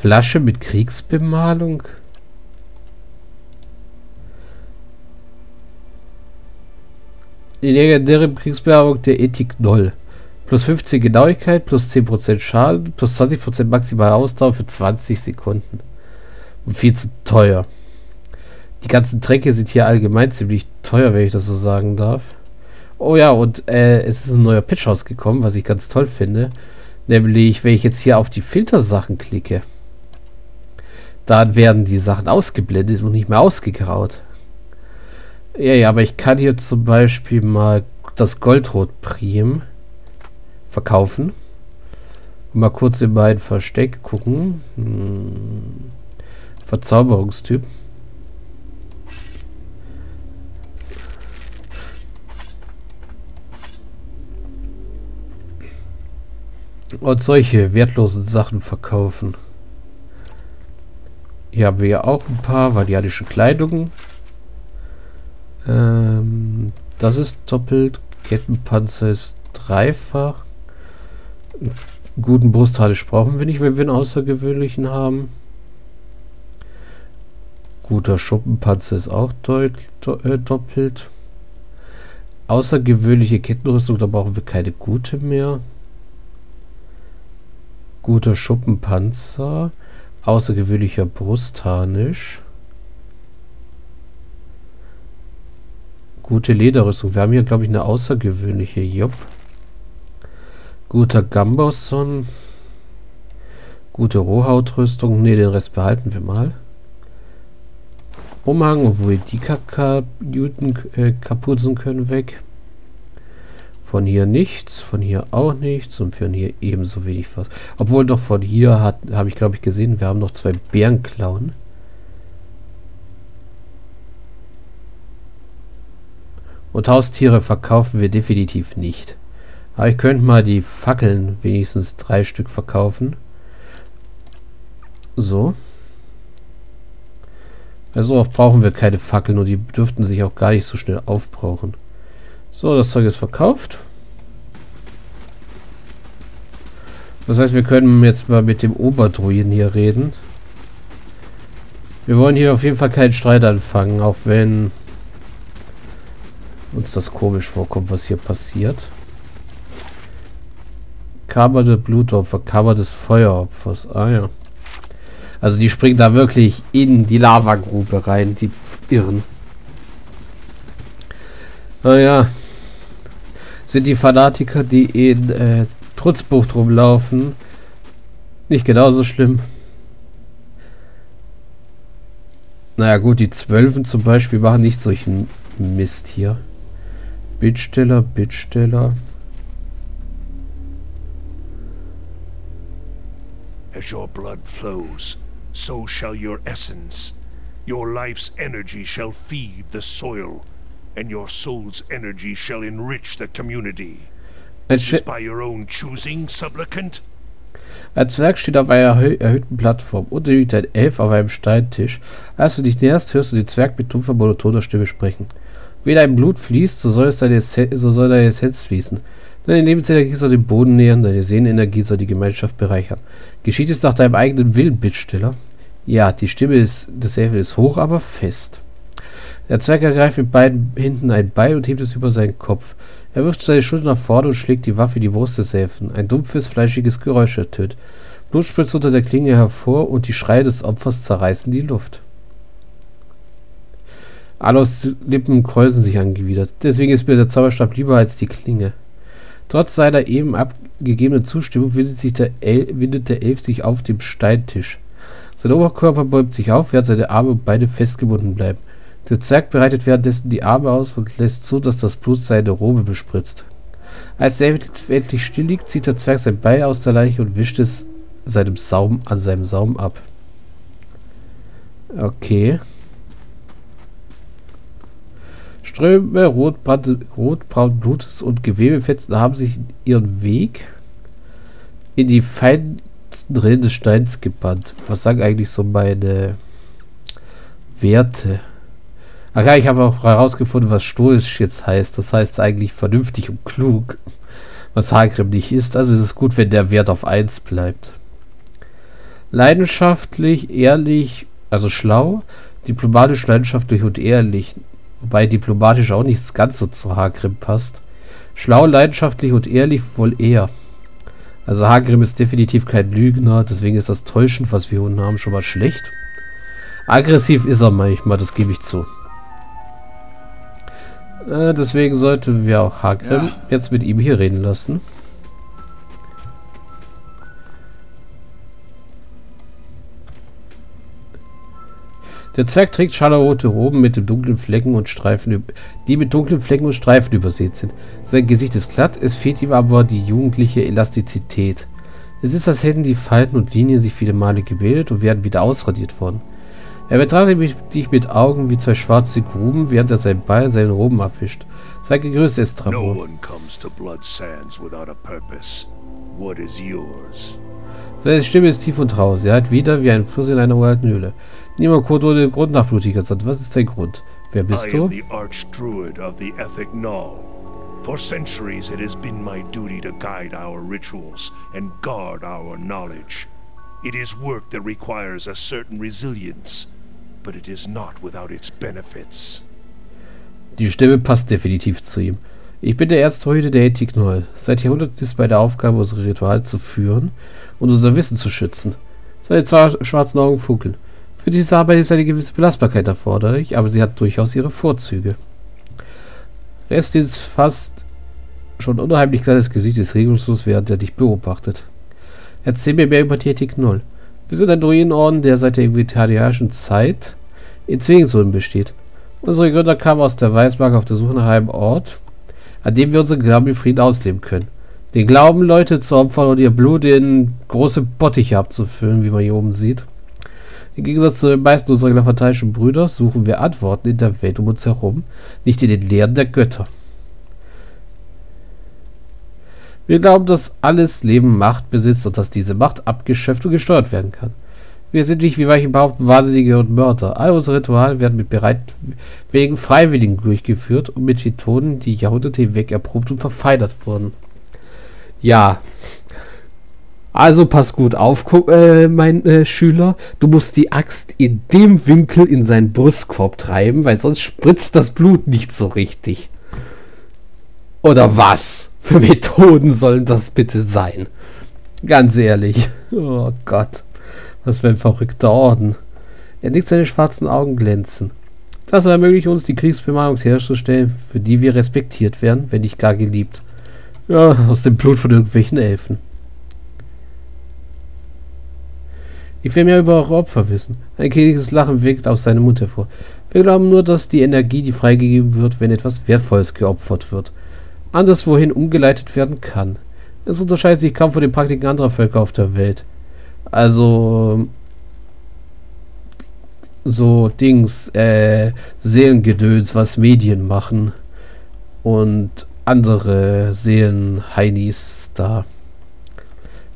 Flasche mit Kriegsbemalung? Die legendäre Kriegsbemalung der Ethik 0. Plus 15 Genauigkeit, plus 10% Schaden, plus 20% maximale Ausdauer für 20 Sekunden. Und viel zu teuer. Die ganzen Tränke sind hier allgemein ziemlich teuer, wenn ich das so sagen darf. Oh ja, und äh, es ist ein neuer Pitch rausgekommen, was ich ganz toll finde. Nämlich, wenn ich jetzt hier auf die Filtersachen klicke, dann werden die Sachen ausgeblendet und nicht mehr ausgegraut. Ja, ja, aber ich kann hier zum Beispiel mal das Goldrot Prim verkaufen. Mal kurz in mein Versteck gucken. Hm. Verzauberungstyp. Und solche wertlosen Sachen verkaufen. Hier haben wir ja auch ein paar valianische Kleidungen. Ähm, das ist doppelt. Kettenpanzer ist dreifach. Einen guten Brusthalisch brauchen wir nicht, wenn wir einen außergewöhnlichen haben. Guter Schuppenpanzer ist auch äh, doppelt. Außergewöhnliche Kettenrüstung, da brauchen wir keine gute mehr. Guter Schuppenpanzer. Außergewöhnlicher Brustharnisch. Gute Lederrüstung. Wir haben hier, glaube ich, eine außergewöhnliche. Jupp. Guter Gambosson. Gute Rohhautrüstung. Ne, den Rest behalten wir mal. Umhang und Voidika-Kapuzen äh, können weg. Von hier nichts, von hier auch nichts und von hier ebenso wenig was. Obwohl doch von hier habe ich glaube ich gesehen, wir haben noch zwei Bärenklauen. Und Haustiere verkaufen wir definitiv nicht. Aber ich könnte mal die Fackeln wenigstens drei Stück verkaufen. So. Also oft brauchen wir keine Fackeln und die dürften sich auch gar nicht so schnell aufbrauchen. So, das Zeug ist verkauft. Das heißt, wir können jetzt mal mit dem Oberdruiden hier reden. Wir wollen hier auf jeden Fall keinen Streit anfangen, auch wenn uns das komisch vorkommt, was hier passiert. Kammer der Blutopfer, Kammer des Feueropfers. Ah ja. Also die springen da wirklich in die Lavagrube rein, die Irren. Naja, sind die Fanatiker, die in äh, Trutzbucht rumlaufen, nicht genauso schlimm. Naja gut, die Zwölfen zum Beispiel machen nicht solchen Mist hier. Bittsteller, Bittsteller. As your blood flows, so shall your essence. Your life's energy shall feed the soil and your soul's energy shall enrich the community. This is by your own choosing, supplicant? Ein Zwerg steht auf einer erhö erhöhten Plattform. Unter ihm liegt ein Elf auf einem Steintisch. Als du dich näherst, hörst du den Zwerg mit dumpfer, monotoner Stimme sprechen. Wie dein Blut fließt, so soll, deine, so soll deine Essenz fließen. Deine Lebensenergie soll den Boden nähern, deine Sehnenenergie soll die Gemeinschaft bereichern. Geschieht es nach deinem eigenen Willen, Bittsteller? Ja, die Stimme ist, des Elfen ist hoch, aber fest. Der Zwerg ergreift mit beiden Händen ein Beil und hebt es über seinen Kopf. Er wirft seine Schulter nach vorne und schlägt die Waffe in die Brust des Elfen. Ein dumpfes, fleischiges Geräusch ertönt. Blut spritzt unter der Klinge hervor und die Schreie des Opfers zerreißen die Luft. Alos Lippen kräuseln sich angewidert. Deswegen ist mir der Zauberstab lieber als die Klinge. Trotz seiner eben abgegebenen Zustimmung windet, sich der, El windet der Elf sich auf dem Steintisch. Sein Oberkörper bäumt sich auf, während seine Arme und Beine festgebunden bleiben. Der Zwerg bereitet währenddessen die Arme aus und lässt zu, dass das Blut seine Robe bespritzt. Als er endlich still liegt, zieht der Zwerg sein Beil aus der Leiche und wischt es seinem Saum, an seinem Saum ab. Okay. Ströme rotbraunen Blutes und Gewebefetzen haben sich ihren Weg in die feinsten Rillen des Steins gebannt. Was sagen eigentlich so meine Werte? Ach ja, ich habe auch herausgefunden, was stoisch jetzt heißt. Das heißt eigentlich vernünftig und klug. Was Hagrim nicht ist. Also ist es gut, wenn der Wert auf 1 bleibt. Leidenschaftlich, ehrlich, also schlau, diplomatisch, leidenschaftlich und ehrlich. Wobei diplomatisch auch nicht ganz so zu Hagrim passt. Schlau, leidenschaftlich und ehrlich wohl eher. Also Hagrim ist definitiv kein Lügner, deswegen ist das Täuschen, was wir unten haben, schon mal schlecht. Aggressiv ist er manchmal, das gebe ich zu. Äh, deswegen sollten wir auch Hagrim ja. jetzt mit ihm hier reden lassen. Der Zwerg trägt scharlachrote Roben mit dunklen Flecken und Streifen, die mit dunklen Flecken und Streifen übersät sind. Sein Gesicht ist glatt, es fehlt ihm aber die jugendliche Elastizität. Es ist, als hätten die Falten und Linien sich viele Male gebildet und wären wieder ausradiert worden. Er betrachtet dich mit Augen wie zwei schwarze Gruben, während er seinen Ball seinen Roben abwischt. Sei gegrüßt, Estrabon. No one comes to Blood Sands without a purpose. What is yours? Seine Stimme ist tief und rau. Sie hat wieder wie ein Fluss in einer uralten Höhle. Niemand Kurt ohne Grund nach blutiger Sand. Was ist dein Grund? Wer bist I du? Am the Archdruid of the Ethic Null. For centuries it has been my duty to guide our rituals and guard our knowledge. It is work that requires a certain resilience, but it is not without its benefits. Die Stimme passt definitiv zu ihm. Ich bin der Erztreude der Ethik Null. Seit Jahrhunderten ist bei der Aufgabe, unsere Rituale zu führen und unser Wissen zu schützen. Seine zwei schwarzen Augen funkeln. Für diese Arbeit ist eine gewisse Belastbarkeit erforderlich, aber sie hat durchaus ihre Vorzüge. Rest ist fast schon unheimlich kleines Gesicht ist regungslos, während er dich beobachtet. Erzähl mir mehr über die Ethik Null. Wir sind ein Druidenorden, der seit der vegetarianischen Zeit in Zwingensohlen besteht. Unsere Gründer kamen aus der Weißmark auf der Suche nach einem Ort, an dem wir unseren Glauben in Frieden ausleben können. Den Glauben, Leute zu opfern und ihr Blut in große Bottiche abzufüllen, wie man hier oben sieht. Im Gegensatz zu den meisten unserer glafatayischen Brüder suchen wir Antworten in der Welt um uns herum, nicht in den Lehren der Götter. Wir glauben, dass alles Leben Macht besitzt und dass diese Macht abgeschöpft und gesteuert werden kann. Wir sind nicht, wie manche behaupten, Wahnsinnige und Mörder. All unsere Rituale werden mit bereitwilligen Freiwilligen durchgeführt und mit Methoden, die Jahrhunderte hinweg erprobt und verfeinert wurden. Ja, also pass gut auf, äh, mein äh, Schüler. Du musst die Axt in dem Winkel in seinen Brustkorb treiben, weil sonst spritzt das Blut nicht so richtig. Oder was? Für Methoden sollen das bitte sein? Ganz ehrlich. Oh Gott. Was für ein verrückter Orden. Er nickt seine schwarzen Augen glänzen. Das ermöglicht uns, die Kriegsbemalung herzustellen, für die wir respektiert werden, wenn nicht gar geliebt. Ja, aus dem Blut von irgendwelchen Elfen. Ich will mehr über eure Opfer wissen. Ein kehliges Lachen wirkt aus seinem Mund hervor. Wir glauben nur, dass die Energie, die freigegeben wird, wenn etwas Wertvolles geopfert wird, anderswohin umgeleitet werden kann. Es unterscheidet sich kaum von den Praktiken anderer Völker auf der Welt. Also so Dings, äh, Seelengedöns, was Medien machen und andere Seelenheinis da.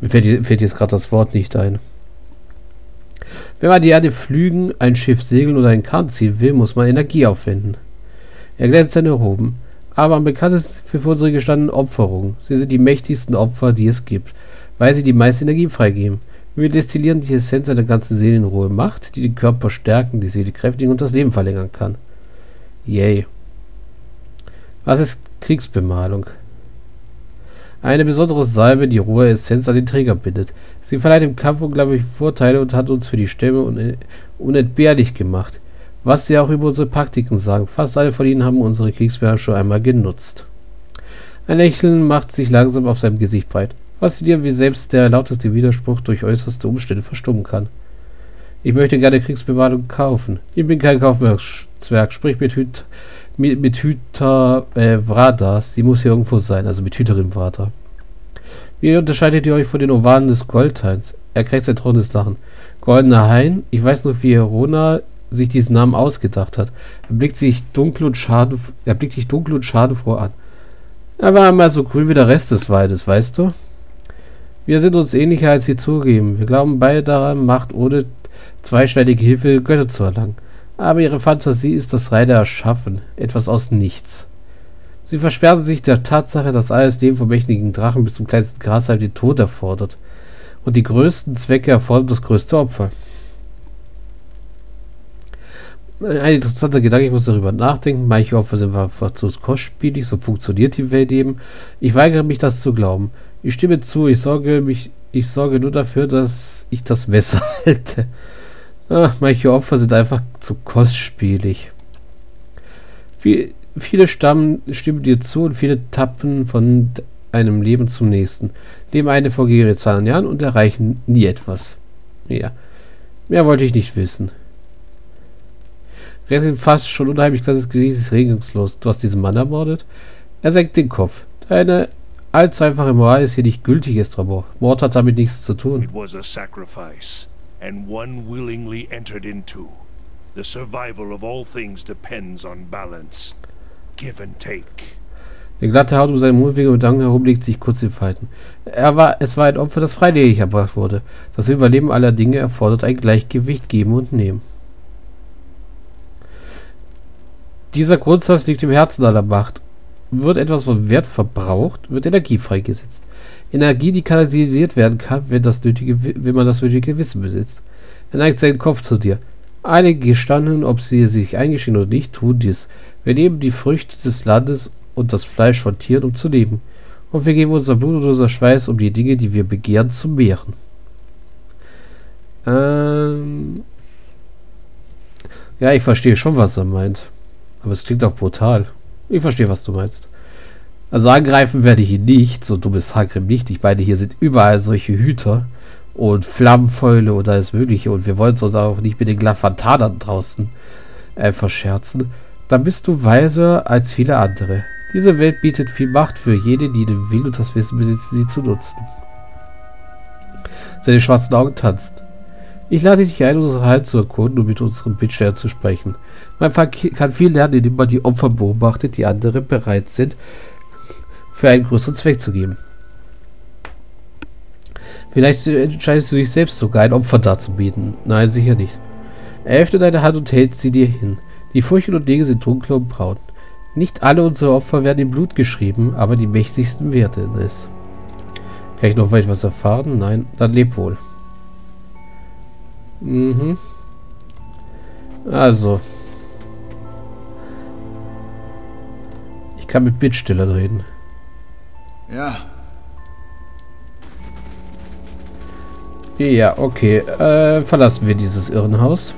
Mir fällt, fällt jetzt gerade das Wort nicht ein. Wenn man die Erde pflügen, ein Schiff segeln oder ein Kahn ziehen will, muss man Energie aufwenden. Er glänzt seine Roben. Aber am bekanntesten für unsere gestandenen Opferungen. Sie sind die mächtigsten Opfer, die es gibt, weil sie die meiste Energie freigeben. Wir destillieren die Essenz einer ganzen Seelenruhe Macht, die den Körper stärken, die Seele kräftigen und das Leben verlängern kann. Yay. Was ist Kriegsbemalung? Eine besondere Salbe, die rohe Essenz an den Träger bindet. Sie verleiht im Kampf unglaubliche Vorteile und hat uns für die Stämme unentbehrlich gemacht. Was sie auch über unsere Praktiken sagen. Fast alle von ihnen haben unsere Kriegsbeherrscher einmal genutzt. Ein Lächeln macht sich langsam auf seinem Gesicht breit. Faszinierend, wie selbst der lauteste Widerspruch durch äußerste Umstände verstummen kann. Ich möchte gerne Kriegsbemalung kaufen. Ich bin kein Kaufmannszwerg. Sprich mit Hüt mit, mit Hüter äh, Vrada. Sie muss hier irgendwo sein, also mit Hüterin Vrada. Wie unterscheidet ihr euch von den Ovalen des Goldhains? Er kriegt sein trockenes Lachen. Goldener Hain? Ich weiß noch, wie Rona sich diesen Namen ausgedacht hat. Er blickt sich dunkel und schaden, er blickt dich dunkel und schadenfroh an. Er war einmal so grün wie der Rest des Waldes, weißt du? Wir sind uns ähnlicher, als sie zugeben. Wir glauben beide daran, Macht ohne zweischneidige Hilfe Götter zu erlangen. Aber ihre Fantasie ist das reine Erschaffen, etwas aus nichts. Sie versperren sich der Tatsache, dass alles Leben vom mächtigen Drachen bis zum kleinsten Grashalm den Tod erfordert. Und die größten Zwecke erfordern das größte Opfer. Ein interessanter Gedanke, ich muss darüber nachdenken. Manche Opfer sind einfach zu kostspielig, so funktioniert die Welt eben. Ich weigere mich, das zu glauben. Ich stimme zu, ich sorge mich, ich sorge nur dafür, dass ich das Messer halte. Ach, manche Opfer sind einfach zu kostspielig. Viel, viele stammen, stimmen dir zu und viele tappen von einem Leben zum nächsten. Leben eine vor Jahren und erreichen nie etwas. Ja. Mehr wollte ich nicht wissen. Resin fast schon unheimlich kleines Gesicht ist regungslos. Du hast diesen Mann ermordet? Er senkt den Kopf. Deine allzu einfache Moral ist hier nicht gültig, Estrabor. Mord hat damit nichts zu tun. It was a sacrifice, and one willingly entered into. The survival of all things depends on balance. Give and take. Der glatte Haut um seine Mundwinkel und Dank herum legt sich kurz in Falten. Er war, es war ein Opfer, das freiwillig erbracht wurde. Das Überleben aller Dinge erfordert ein Gleichgewicht, geben und nehmen. Dieser Grundsatz liegt im Herzen aller Macht. Wird etwas von Wert verbraucht, wird Energie freigesetzt. Energie, die kanalisiert werden kann, wenn, das nötige, wenn man das nötige Wissen besitzt. Er neigt seinen Kopf zu dir. Einige gestanden, ob sie sich eingestehen oder nicht, tun dies. Wir nehmen die Früchte des Landes und das Fleisch von Tieren, um zu leben. Und wir geben unser Blut und unser Schweiß, um die Dinge, die wir begehren, zu mehren. Ähm ja, ich verstehe schon, was er meint. Aber es klingt auch brutal. Ich verstehe, was du meinst. Also angreifen werde ich ihn nicht, so dummes Hagrim nicht. Ich meine, hier sind überall solche Hüter und Flammenfäule und alles mögliche. Und wir wollen uns auch nicht mit den Glafantanern draußen äh, verscherzen. Dann bist du weiser als viele andere. Diese Welt bietet viel Macht für jede, die den Willen und das Wissen besitzen, sie zu nutzen. Seine schwarzen Augen tanzen. Ich lade dich ein, unsere Halt zu erkunden und mit unserem Bittsteller zu sprechen. Man kann viel lernen, indem man die Opfer beobachtet, die andere bereit sind, für einen größeren Zweck zu geben. Vielleicht entscheidest du dich selbst sogar, ein Opfer darzubieten. Nein, sicher nicht. Er öffnet deine Hand und hält sie dir hin. Die Furchen und Dinge sind dunkel und braun. Nicht alle unsere Opfer werden in Blut geschrieben, aber die mächtigsten werden es. Kann ich noch etwas erfahren? Nein, dann leb wohl. Mhm. Also, kann mit Bittstellern reden. Ja. Ja, okay. Äh, verlassen wir dieses Irrenhaus.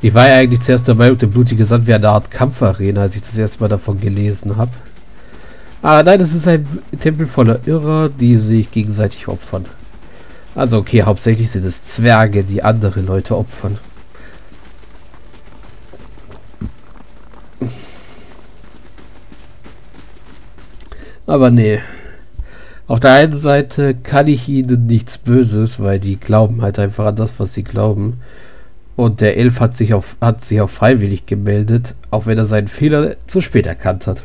Ich war ja eigentlich zuerst der Meinung, der blutige Sand wäre eine Art Kampfarena, als ich das erste Mal davon gelesen habe. Aber nein, es ist ein Tempel voller Irrer, die sich gegenseitig opfern. Also okay, hauptsächlich sind es Zwerge, die andere Leute opfern. Aber nee. Auf der einen Seite kann ich ihnen nichts Böses, weil die glauben halt einfach an das, was sie glauben. Und der Elf hat sich, auf, hat sich auch freiwillig gemeldet, auch wenn er seinen Fehler zu spät erkannt hat.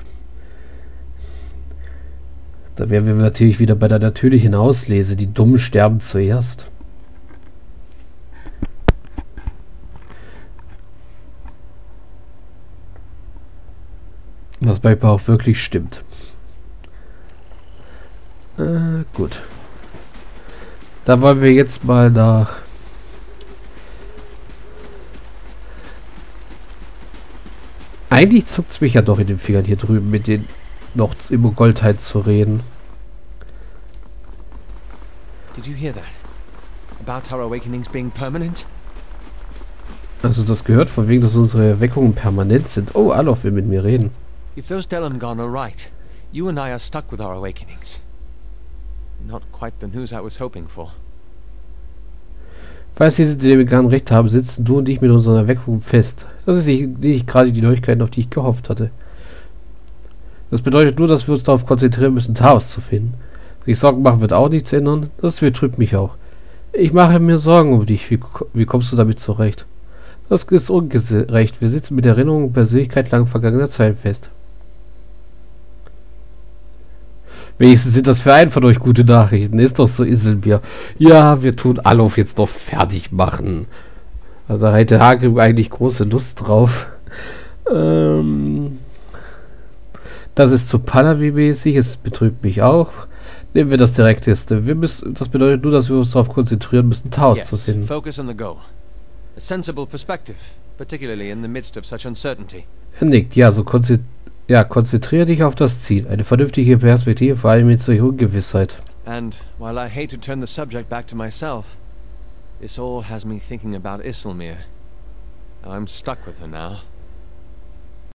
Da wären wir natürlich wieder bei der natürlichen Auslese. Die Dummen sterben zuerst. Was bei auch wirklich stimmt. Äh, gut. Da wollen wir jetzt mal nach... Eigentlich zuckt es mich ja doch in den Fingern hier drüben mit den noch im Goldheit zu reden. Did you hear that? About our awakenings being permanent? Also das gehört von wegen, dass unsere Erweckungen permanent sind. Oh, Alof will mit mir reden. If those Delamgon are right, you and I are stuck with our awakenings. Not quite the news I was hoping for. Falls diese Delegaten recht haben, sitzen du und ich mit unserer Erweckung fest. Das ist nicht, nicht gerade die Neuigkeit, auf die ich gehofft hatte. Das bedeutet nur, dass wir uns darauf konzentrieren müssen, Taos zu finden. Sich Sorgen machen wird auch nichts ändern. Das betrübt mich auch. Ich mache mir Sorgen um dich. Wie, wie kommst du damit zurecht? Das ist ungerecht. Wir sitzen mit Erinnerungen und Persönlichkeit lang vergangener Zeit fest. Wenigstens sind das für einen von euch gute Nachrichten. Ist doch so Iselbier. Ja, wir tun Alof jetzt noch fertig machen. Also da hätte Hagrid eigentlich große Lust drauf. Ähm, das ist zu Palavi-mäßig. Es betrübt mich auch. Nehmen wir das direkteste. Wir müssen, das bedeutet nur, dass wir uns darauf konzentrieren müssen, Taos zu Yes, finden. focus on the goal. A sensible perspective, particularly in the midst of such uncertainty. Er nickt. Ja, so konzent ja, konzentriere dich auf das Ziel. Eine vernünftige Perspektive, vor allem mit solcher Ungewissheit. And while I hate to turn the subject back to myself, this all has me thinking about Isilmir. I'm stuck with her now.